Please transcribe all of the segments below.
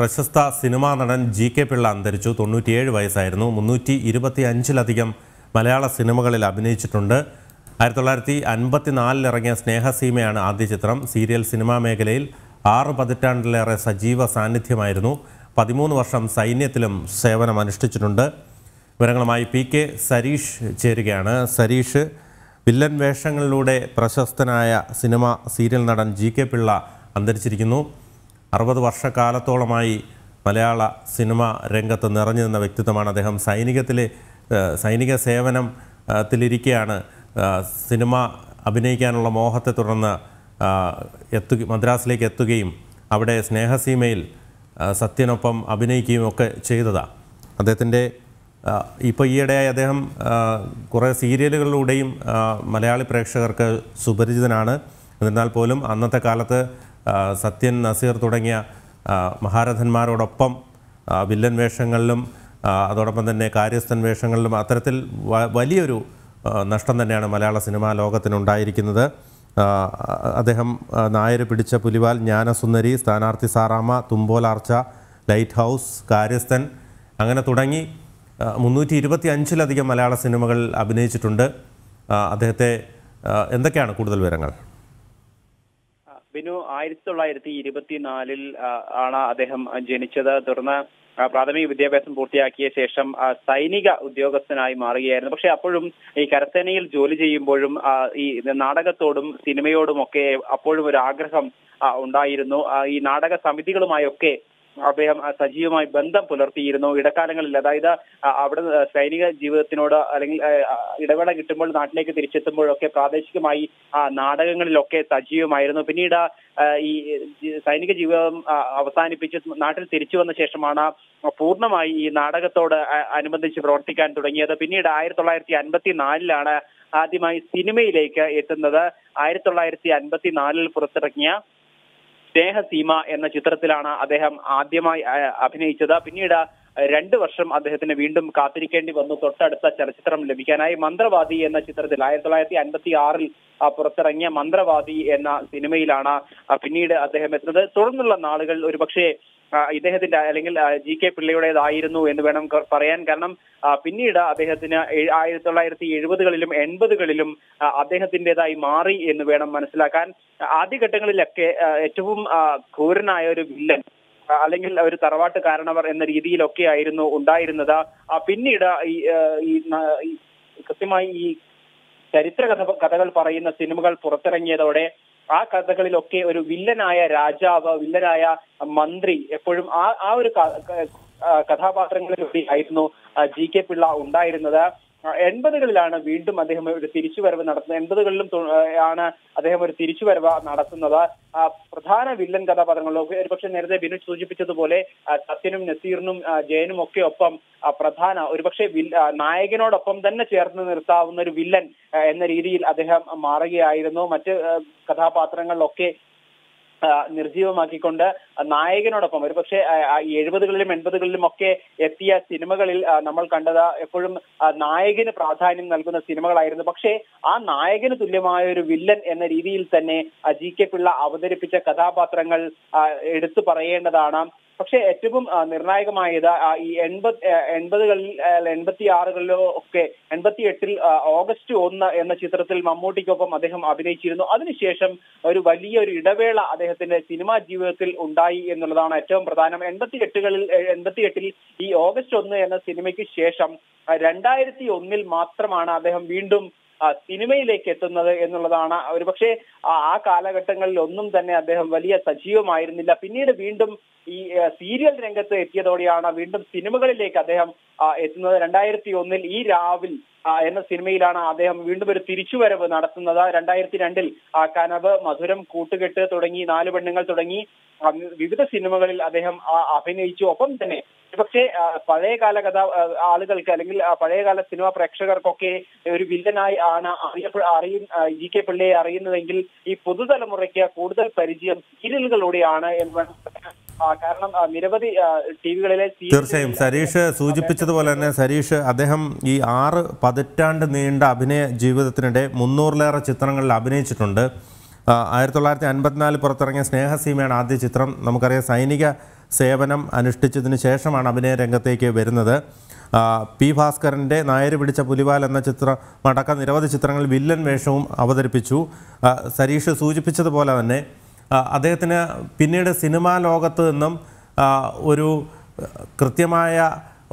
പ്രശസ്ത സിനിമാ നടൻ G K Pillai അന്തരിച്ചു. തൊണ്ണൂറ്റിയേഴ് വയസ്സായിരുന്നു. മുന്നൂറ്റി ഇരുപത്തി അഞ്ചിലധികം മലയാള സിനിമകളിൽ അഭിനയിച്ചിട്ടുണ്ട്. ആയിരത്തി തൊള്ളായിരത്തി അൻപത്തിനാലിലിറങ്ങിയ സ്നേഹസീമയാണ് ആദ്യ ചിത്രം. സീരിയൽ സിനിമാ മേഖലയിൽ ആറ് പതിറ്റാണ്ടിലേറെ സജീവ സാന്നിധ്യമായിരുന്നു. പതിമൂന്ന് വർഷം സൈന്യത്തിലും സേവനം അനുഷ്ഠിച്ചിട്ടുണ്ട്. വിവരങ്ങളുമായി പി കെ സരീഷ് ചേരുകയാണ്. സരീഷ് വില്ലൻ വേഷങ്ങളിലൂടെ പ്രശസ്തനായ സിനിമ സീരിയൽ നടൻ ജി കെ പിള്ള അന്തരിച്ചിരിക്കുന്നു. അറുപത് വർഷക്കാലത്തോളമായി മലയാള സിനിമ രംഗത്ത് നിറഞ്ഞു നിന്ന വ്യക്തിത്വമാണ് അദ്ദേഹം. സൈനികത്തിലെ സൈനിക സേവനം ത്തിലിരിക്കെയാണ്. സിനിമ അഭിനയിക്കാനുള്ള മോഹത്തെ തുടർന്ന് എത്തു മദ്രാസിലേക്ക് എത്തുകയും അവിടെ സ്നേഹസീമയിൽ സത്യനൊപ്പം അഭിനയിക്കുകയും ഒക്കെ ചെയ്തതാണ് അദ്ദേഹത്തിന്റെ ഇപ്പോൾ ഈയിടെയായി അദ്ദേഹം കുറേ സീരിയലുകളിലൂടെയും മലയാളി പ്രേക്ഷകർക്ക് സുപരിചിതനാണ്. എന്നിരുന്നാൽ പോലും അന്നത്തെ കാലത്ത് സത്യൻ നസീർ തുടങ്ങിയ മഹാരഥന്മാരോടൊപ്പം വില്ലൻ വേഷങ്ങളിലും അതോടൊപ്പം തന്നെ കാര്യസ്ഥൻ വേഷങ്ങളിലും അത്തരത്തിൽ വലിയൊരു നഷ്ടം തന്നെയാണ് മലയാള സിനിമാ ലോകത്തിനുണ്ടായിരിക്കുന്നത്. അദ്ദേഹം നായർ പിടിച്ച പുലിവാൽ ജ്ഞാനസുന്ദരി സ്ഥാനാർത്ഥി സാറാമ തുമ്പോലാർച്ച ലൈറ്റ് ഹൗസ് കാര്യസ്ഥൻ അങ്ങനെ തുടങ്ങി മുന്നൂറ്റി ഇരുപത്തി അഞ്ചിലധികം മലയാള സിനിമകൾ അഭിനയിച്ചിട്ടുണ്ട്. അദ്ദേഹത്തെ എന്തൊക്കെയാണ് കൂടുതൽ വിവരങ്ങൾ? ബിനു ആയിരത്തി തൊള്ളായിരത്തി ഇരുപത്തിനാലിൽ ആണ് അദ്ദേഹം ജനിച്ചത്. തുടർന്ന് പ്രാഥമിക വിദ്യാഭ്യാസം പൂർത്തിയാക്കിയ ശേഷം സൈനിക ഉദ്യോഗസ്ഥനായി മാറുകയായിരുന്നു. പക്ഷെ അപ്പോഴും ഈ കരസേനയിൽ ജോലി ചെയ്യുമ്പോഴും ഈ നാടകത്തോടും സിനിമയോടും ഒക്കെ അപ്പോഴും ഒരു ആഗ്രഹം ഉണ്ടായിരുന്നു. ഈ നാടക സമിതികളുമായൊക്കെ അദ്ദേഹം സജീവമായി ബന്ധം പുലർത്തിയിരുന്നു. ഇടക്കാലങ്ങളിൽ അതായത് അവിടെ സൈനിക ജീവിതത്തിനോട് അല്ലെങ്കിൽ ഇടവേള കിട്ടുമ്പോൾ നാട്ടിലേക്ക് തിരിച്ചെത്തുമ്പോഴൊക്കെ പ്രാദേശികമായി നാടകങ്ങളിലൊക്കെ സജീവമായിരുന്നു. പിന്നീട് ഈ സൈനിക ജീവിതം അവസാനിപ്പിച്ച് നാട്ടിൽ തിരിച്ചു വന്ന ശേഷമാണ് പൂർണമായി ഈ നാടകത്തോട് അനുബന്ധിച്ച് പ്രവർത്തിക്കാൻ തുടങ്ങിയത്. പിന്നീട് ആയിരത്തി തൊള്ളായിരത്തി അൻപത്തി നാലിലാണ് ആദ്യമായി സിനിമയിലേക്ക് എത്തുന്നത്. ആയിരത്തി തൊള്ളായിരത്തി അൻപത്തി നാലിൽ പുറത്തിറങ്ങിയ സ്നേഹസീമ എന്ന ചിത്രത്തിലാണ് അദ്ദേഹം ആദ്യമായി അഭിനയിച്ചത്. പിന്നീട് രണ്ട് വർഷം അദ്ദേഹത്തിന് വീണ്ടും കാത്തിരിക്കേണ്ടി വന്നു. തൊട്ടടുത്ത ചലച്ചിത്രം ലഭിക്കാനായി മന്ത്രവാദി എന്ന ചിത്രത്തിൽ ആയിരത്തി തൊള്ളായിരത്തി അൻപത്തി ആറിൽ പുറത്തിറങ്ങിയ മന്ത്രവാദി എന്ന സിനിമയിലാണ് പിന്നീട് അദ്ദേഹം എത്തുന്നത്. തുടർന്നുള്ള നാളുകൾ ഒരുപക്ഷെ ഇദ്ദേഹത്തിന്റെ അല്ലെങ്കിൽ ജി കെ പിള്ളയുടേതായിരുന്നു എന്ന് വേണം പറയാൻ. കാരണം പിന്നീട് അദ്ദേഹത്തിന് ആയിരത്തി തൊള്ളായിരത്തി എഴുപതുകളിലും എൺപതുകളിലും അദ്ദേഹത്തിന്റെതായി മാറി എന്ന് വേണം മനസ്സിലാക്കാൻ. ആദ്യഘട്ടങ്ങളിലൊക്കെ ഏറ്റവും ക്രൂരനായ ഒരു വില്ലൻ അല്ലെങ്കിൽ ഒരു തറവാട്ട് കാരണവർ എന്ന രീതിയിലൊക്കെ ആയിരുന്നു ഉണ്ടായിരുന്നത്. പിന്നീട് ഈ കൃത്യമായി ഈ ചരിത്ര കഥ കഥകൾ പറയുന്ന സിനിമകൾ പുറത്തിറങ്ങിയതോടെ ആ കഥകളിലൊക്കെ ഒരു വില്ലനായ രാജാവ് വില്ലനായ മന്ത്രി എപ്പോഴും ആ ആ ഒരു കഥാപാത്രങ്ങളിലൂടെ ആയിരുന്നു ജി കെ പിള്ള ഉണ്ടായിരുന്നത്. എൺപതുകളിലാണ് വീണ്ടും അദ്ദേഹം ഒരു തിരിച്ചുവരവ് നടത്തുന്നത്. എൺപതുകളിലും ആണ് അദ്ദേഹം ഒരു തിരിച്ചുവരവ് നടത്തുന്നത്. പ്രധാന വില്ലൻ കഥാപാത്രങ്ങളിലൊക്കെ ഒരുപക്ഷെ നേരത്തെ ബിനു സൂചിപ്പിച്ചതുപോലെ സത്യനും നസീറിനും ജയനും ഒക്കെ ഒപ്പം പ്രധാന ഒരുപക്ഷെ നായകനോടൊപ്പം തന്നെ ചേർന്ന് നിർത്താവുന്ന ഒരു വില്ലൻ എന്ന രീതിയിൽ അദ്ദേഹം മാറുകയായിരുന്നു. മറ്റ് കഥാപാത്രങ്ങളിലൊക്കെ നിർജീവമാക്കിക്കൊണ്ട് നായകനോടൊപ്പം ഒരു പക്ഷേ എഴുപതുകളിലും എൺപതുകളിലും ഒക്കെ എത്തിയ സിനിമകളിൽ നമ്മൾ കണ്ടത് എപ്പോഴും നായകന് പ്രാധാന്യം നൽകുന്ന സിനിമകളായിരുന്നു. പക്ഷേ ആ നായകന് തുല്യമായ ഒരു വില്ലൻ എന്ന രീതിയിൽ തന്നെ ജി കെ പിള്ള അവതരിപ്പിച്ച കഥാപാത്രങ്ങൾ എടുത്തു പറയേണ്ടതാണ്. പക്ഷെ ഏറ്റവും നിർണായകമായത് ഈ എൺപത് എൺപതുകളിൽ എൺപത്തി ആറുകളിലോ ഒക്കെ എൺപത്തി എട്ടിൽ ഓഗസ്റ്റ് ഒന്ന് എന്ന ചിത്രത്തിൽ മമ്മൂട്ടിക്കൊപ്പം അദ്ദേഹം അഭിനയിച്ചിരുന്നു. അതിനുശേഷം ഒരു വലിയ ഒരു ഇടവേള അദ്ദേഹത്തിന്റെ സിനിമാ ജീവിതത്തിൽ ഉണ്ടായി എന്നുള്ളതാണ് ഏറ്റവും പ്രധാനം. എൺപത്തി എട്ടുകളിൽ എൺപത്തി എട്ടിൽ ഈ ഓഗസ്റ്റ് ഒന്ന് എന്ന സിനിമയ്ക്ക് ശേഷം രണ്ടായിരത്തി ഒന്നിൽ മാത്രമാണ് അദ്ദേഹം വീണ്ടും സിനിമയിലേക്ക് എത്തുന്നത് എന്നുള്ളതാണ്. ഒരുപക്ഷെ ആ കാലഘട്ടങ്ങളിൽ ഒന്നും തന്നെ അദ്ദേഹം വലിയ സജീവമായിരുന്നില്ല. പിന്നീട് വീണ്ടും ഈ സീരിയൽ രംഗത്ത് എത്തിയതോടെയാണ് വീണ്ടും സിനിമകളിലേക്ക് അദ്ദേഹം എത്തുന്നത്. രണ്ടായിരത്തി ഒന്നിൽ ഈ രാവിൽ എന്ന സിനിമയിലാണ് അദ്ദേഹം വീണ്ടും ഒരു തിരിച്ചുവരവ് നടത്തുന്നത്. രണ്ടായിരത്തി രണ്ടിൽ കനവ് മധുരം കൂട്ടുകെട്ട് തുടങ്ങി നാല് പെണ്ണുങ്ങൾ തുടങ്ങി വിവിധ സിനിമകളിൽ അദ്ദേഹം അഭിനയിച്ചു. ഒപ്പം തന്നെ പക്ഷേ പഴയകാല കഥ ആളുകൾക്ക് അല്ലെങ്കിൽ പഴയകാല സിനിമ പ്രേക്ഷകർക്കൊക്കെ ഒരു വില്ലനായി ആണ് അറിയപ്പെ അറിയ ജി കെ പിള്ളയെ അറിയുന്നതെങ്കിൽ ഈ പുതുതലമുറയ്ക്ക് കൂടുതൽ പരിചയം സീരിയലുകളിലൂടെയാണ് എന്ന് കാരണം നിരവധി തീർച്ചയായും. സരീഷ് സൂചിപ്പിച്ചതുപോലെ തന്നെ സരീഷ് അദ്ദേഹം ഈ ആറ് പതിറ്റാണ്ട് നീണ്ട അഭിനയ ജീവിതത്തിനിടെ മുന്നൂറിലേറെ ചിത്രങ്ങളിൽ അഭിനയിച്ചിട്ടുണ്ട്. ആയിരത്തി തൊള്ളായിരത്തി അൻപത്തിനാലിൽ പുറത്തിറങ്ങിയ സ്നേഹസീമയാണ് ആദ്യ ചിത്രം. നമുക്കറിയാം സൈനിക സേവനം അനുഷ്ഠിച്ചതിന് ശേഷമാണ് അഭിനയ രംഗത്തേക്ക് വരുന്നത്. പി ഭാസ്കരന്റെ നായർ പിടിച്ച പുലിവാൽ എന്ന ചിത്രം അടക്കം നിരവധി ചിത്രങ്ങളിൽ വില്ലൻ വേഷവും അവതരിപ്പിച്ചു. സരീഷ് സൂചിപ്പിച്ചതുപോലെ തന്നെ അദ്ദേഹത്തിന് പിന്നീട് സിനിമാ ലോകത്ത് നിന്നും ഒരു കൃത്യമായ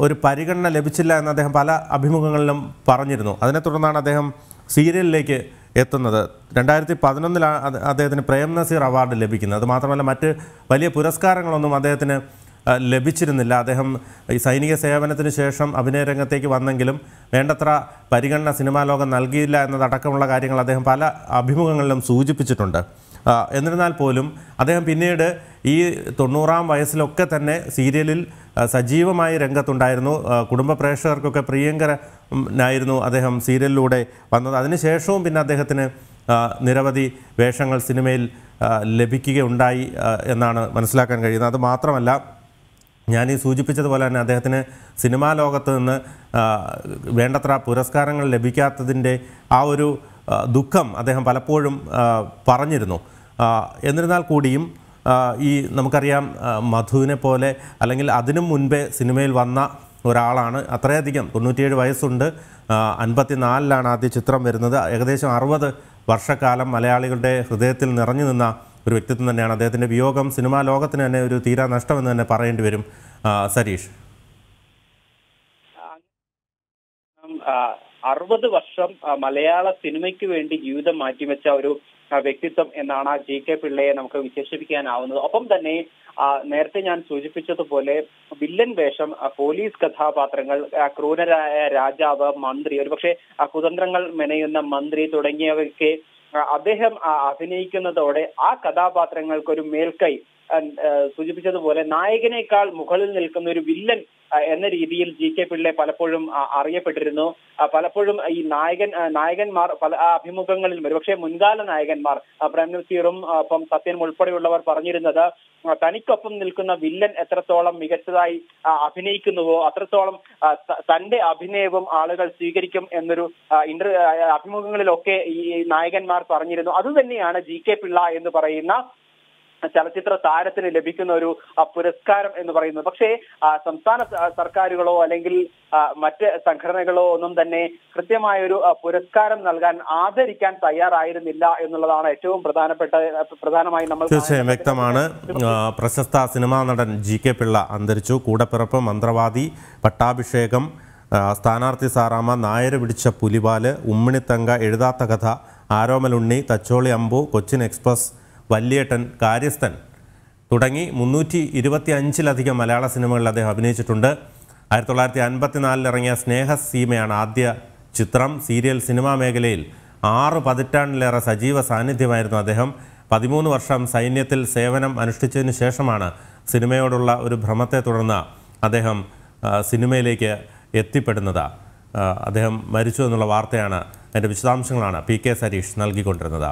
ഒരു പരിഗണന ലഭിച്ചില്ല എന്ന് അദ്ദേഹം പല അഭിമുഖങ്ങളിലും പറഞ്ഞിരുന്നു. അതിനെ തുടർന്നാണ് അദ്ദേഹം സീരിയലിലേക്ക് എത്തുന്നത്. രണ്ടായിരത്തി പതിനൊന്നിലാണ് അദ്ദേഹത്തിന് പ്രേം നസീർ അവാർഡ് ലഭിക്കുന്നത്. അത് മാത്രമല്ല മറ്റ് വലിയ പുരസ്കാരങ്ങളൊന്നും അദ്ദേഹത്തിന് ലഭിച്ചിരുന്നില്ല. അദ്ദേഹം ഈ സൈനിക സേവനത്തിന് ശേഷം അഭിനയ രംഗത്തേക്ക് വന്നെങ്കിലും വേണ്ടത്ര പരിഗണന സിനിമാ ലോകം നൽകിയില്ല എന്നതടക്കമുള്ള കാര്യങ്ങൾ അദ്ദേഹം പല അഭിമുഖങ്ങളിലും സൂചിപ്പിച്ചിട്ടുണ്ട്. എന്നിരുന്നാൽ പോലും അദ്ദേഹം പിന്നീട് ഈ തൊണ്ണൂറാം വയസ്സിലൊക്കെ തന്നെ സീരിയലിൽ സജീവമായി രംഗത്തുണ്ടായിരുന്നു. കുടുംബ പ്രേക്ഷകർക്കൊക്കെ പ്രിയങ്കരനായിരുന്നു അദ്ദേഹം സീരിയലിലൂടെ വന്നത്. അതിനുശേഷവും പിന്നെ അദ്ദേഹത്തിന് നിരവധി വേഷങ്ങൾ സിനിമയിൽ ലഭിക്കുകയുണ്ടായി എന്നാണ് മനസ്സിലാക്കാൻ കഴിയുന്നത്. അത് മാത്രമല്ല ഞാൻ ഈ സൂചിപ്പിച്ചതുപോലെ തന്നെ അദ്ദേഹത്തിന് സിനിമാ ലോകത്ത് നിന്ന് വേണ്ടത്ര പുരസ്കാരങ്ങൾ ലഭിക്കാത്തതിന്റെ ആ ഒരു ദുഃഖം അദ്ദേഹം പലപ്പോഴും പറഞ്ഞിരുന്നു. എന്നിരുന്നാൽ കൂടിയും ഈ നമുക്കറിയാം മധുവിനെ പോലെ അല്ലെങ്കിൽ അതിനു മുൻപേ സിനിമയിൽ വന്ന ഒരാളാണ് അത്രയധികം തൊണ്ണൂറ്റിയേഴ് വയസ്സുണ്ട്. അൻപത്തിനാലിലാണ് ആദ്യ ചിത്രം വരുന്നത്. ഏകദേശം അറുപത് വർഷക്കാലം മലയാളികളുടെ ഹൃദയത്തിൽ നിറഞ്ഞു നിന്ന ഒരു വ്യക്തിത്വം തന്നെയാണ്. അദ്ദേഹത്തിന്റെ വിയോഗം സിനിമാ ലോകത്തിന് തന്നെ ഒരു തീരാ നഷ്ടമെന്ന് തന്നെ പറയേണ്ടി വരും സരീഷ് അറുപത് വർഷം മലയാള സിനിമയ്ക്ക് വേണ്ടി ജീവിതം മാറ്റിവെച്ച ഒരു വ്യക്തിത്വം എന്നാണ് ആ ജി കെ പിള്ളയെ നമുക്ക് വിശേഷിപ്പിക്കാനാവുന്നത്. ഒപ്പം തന്നെ നേരത്തെ ഞാൻ സൂചിപ്പിച്ചതുപോലെ വില്ലൻ വേഷം പോലീസ് കഥാപാത്രങ്ങൾ ക്രൂരരായ രാജാവ് മന്ത്രി ഒരുപക്ഷെ കുതന്ത്രങ്ങൾ മെനയുന്ന മന്ത്രി തുടങ്ങിയവയ്ക്ക് അദ്ദേഹം അഭിനയിക്കുന്നതോടെ ആ കഥാപാത്രങ്ങൾക്ക് ഒരു മേൽക്കൈ സൂചിപ്പിച്ചതുപോലെ നായകനേക്കാൾ മുകളിൽ നിൽക്കുന്ന ഒരു വില്ലൻ എന്ന രീതിയിൽ ജി കെ പിള്ളെ പലപ്പോഴും അറിയപ്പെട്ടിരുന്നു. പലപ്പോഴും ഈ നായകൻ നായകന്മാർ പല അഭിമുഖങ്ങളിലും ഒരുപക്ഷെ മുൻകാല നായകന്മാർ പ്രേം നസീറും ഇപ്പം സത്യനും ഉൾപ്പെടെയുള്ളവർ പറഞ്ഞിരുന്നത് തനിക്കൊപ്പം നിൽക്കുന്ന വില്ലൻ എത്രത്തോളം മികച്ചതായി അഭിനയിക്കുന്നുവോ അത്രത്തോളം തന്റെ അഭിനയവും ആളുകൾ സ്വീകരിക്കും എന്നൊരു ഇന്റർ അഭിമുഖങ്ങളിലൊക്കെ ഈ നായകന്മാർ പറഞ്ഞിരുന്നു. അതുതന്നെയാണ് ജി കെ പിള്ള എന്ന് പറയുന്ന ചലച്ചിത്ര താരത്തിന് ലഭിക്കുന്ന ഒരു പുരസ്കാരം എന്ന് പറയുന്നത്. പക്ഷേ സംസ്ഥാന സർക്കാരുകളോ അല്ലെങ്കിൽ മറ്റ് സംഘടനകളോ ഒന്നും തന്നെ കൃത്യമായൊരു പുരസ്കാരം നൽകാൻ ആദരിക്കാൻ തയ്യാറായിരുന്നില്ല എന്നുള്ളതാണ് ഏറ്റവും പ്രധാനപ്പെട്ട പ്രധാനമായി നമ്മൾ തീർച്ചയായും വ്യക്തമാണ്. പ്രശസ്ത സിനിമാ നടൻ ജി കെ പിള്ള അന്തരിച്ചു. കൂടപ്പിറപ്പ് മന്ത്രവാദി പട്ടാഭിഷേകം സ്ഥാനാർത്ഥി സാറാമ നായര് പിടിച്ച പുലിവാൽ ഉമ്മിണിത്തങ്ക എഴുതാത്ത കഥ ആരോമലുണ്ണി തച്ചോളി അമ്പു കൊച്ചിൻ എക്സ്പ്രസ് വല്യേട്ടൻ കാര്യസ്ഥൻ തുടങ്ങി മുന്നൂറ്റി ഇരുപത്തി അഞ്ചിലധികം മലയാള സിനിമകളിൽ അദ്ദേഹം അഭിനയിച്ചിട്ടുണ്ട്. ആയിരത്തി തൊള്ളായിരത്തി അൻപത്തിനാലിൽ ഇറങ്ങിയ സ്നേഹസീമയാണ് ആദ്യ ചിത്രം. സീരിയൽ സിനിമാ മേഖലയിൽ ആറ് പതിറ്റാണ്ടിലേറെ സജീവ സാന്നിധ്യമായിരുന്നു അദ്ദേഹം. പതിമൂന്ന് വർഷം സൈന്യത്തിൽ സേവനം അനുഷ്ഠിച്ചതിന് ശേഷമാണ് സിനിമയോടുള്ള ഒരു ഭ്രമത്തെ തുടർന്ന് അദ്ദേഹം സിനിമയിലേക്ക് എത്തിപ്പെടുന്നത്. അദ്ദേഹം മരിച്ചു എന്നുള്ള വാർത്തയാണ് അതിന്റെ വിശദാംശങ്ങളാണ് പി കെ സരീഷ് നൽകിക്കൊണ്ടിരുന്നത്.